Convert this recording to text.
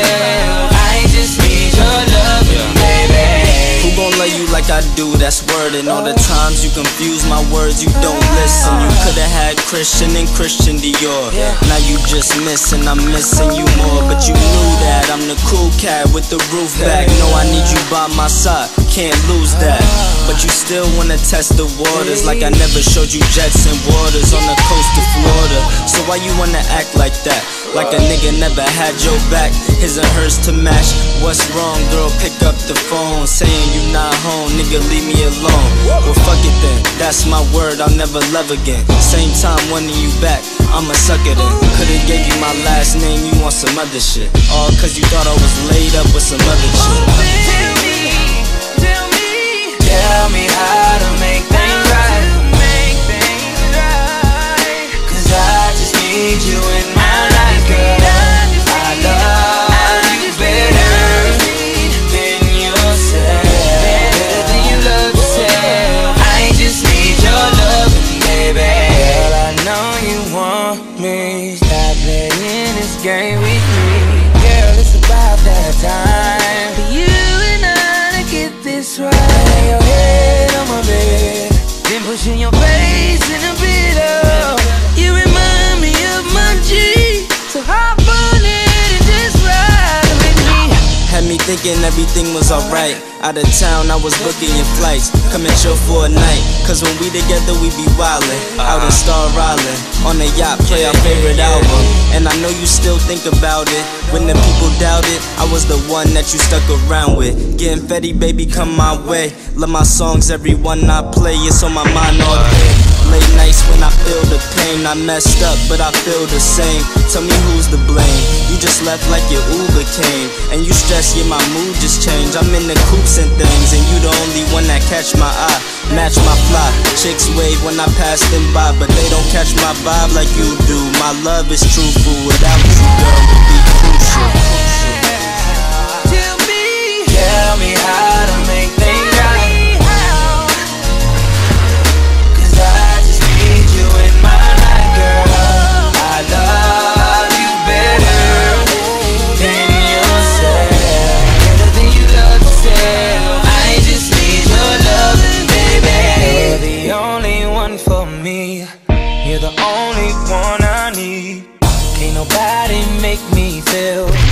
myself. I just need your love, baby. Who gon' love you like I do? That's word. And all the times you confuse my words, you don't listen. You coulda had Christian and Christian Dior. Now you just missing, I'm missing you more. But you knew that I'm the cool cat with the roof back. No, I need you by my side can't lose that. But you still wanna test the waters like I never showed you jets and waters on the coast of Florida. So why you wanna act like that? Like a nigga never had your back, his and hers to match. What's wrong, girl? Pick up the phone, saying you not home, nigga, leave me alone. Well, fuck it then, that's my word, I'll never love again. Same time, wanting you back, I'ma suck it in. Could've gave you my last name, you want some other shit. All cause you thought I was laid up with some other shit. Tell me how to make things right. make things right. Cause I just need you in my life, girl. I love you better than yourself. Better than you love yourself. I just need your love, baby. Girl, I know you want me. Stop playing this game with me. Girl, it's about that time. Thinking everything was alright. Out of town, I was booking your flights. Come and chill for a night. Cause when we together, we be wildin'. Out in Star Island. On the yacht, play our favorite album. And I know you still think about it. When the people doubt it, I was the one that you stuck around with. Getting Fetty, baby, come my way. Love my songs, every one I play. It's on my mind all day. Late nights when I feel the pain. I messed up, but I feel the same. Tell me who's to blame. Left like your Uber came. And you stress, yeah, my mood just changed. I'm in the coupes and things, and you the only one that catch my eye. Match my fly. Chicks wave when I pass them by, but they don't catch my vibe like you do. My love is true, truthful. Without you, girl, aconteceu.